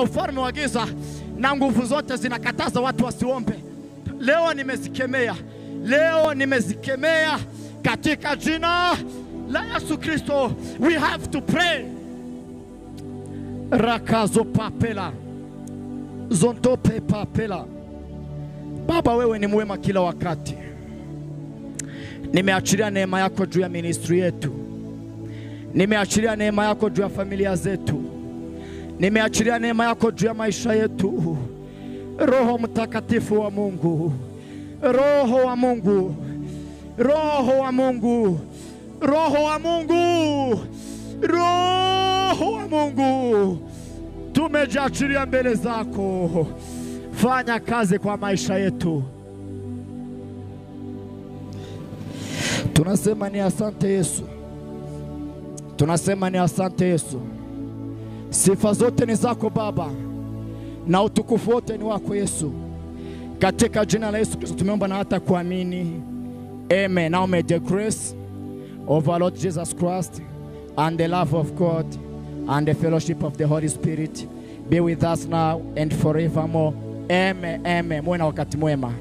za ufalme wa giza na nguvu zote zinakataza watu wasiombe. Leo nimezikemea, leo nimezikemea katika jina la Yesu Kristo. We have to pray. rakazo papela zontope papela. Baba, wewe ni mwema kila wakati. Nimeachilia neema yako juu ya ministri yetu, nimeachilia neema yako juu ya familia zetu, nimeachilia neema yako juu ya maisha yetu. Roho Mtakatifu wa Mungu, Roho wa Mungu, Roho wa Mungu, Roho wa Mungu, Roho wa Mungu, tumejiachilia mbele zako. Fanya kazi kwa maisha yetu. Tunasema ni asante Yesu, tunasema ni asante Yesu. Sifa zote ni zako Baba na utukufu wote ni wako Yesu. Katika jina la Yesu Kristo tumeomba na hata kuamini, amen. Now may the grace of our Lord Jesus Christ and the love of God and the fellowship of the Holy Spirit be with us now and forevermore. Amen, amen. Muwe na wakati mwema.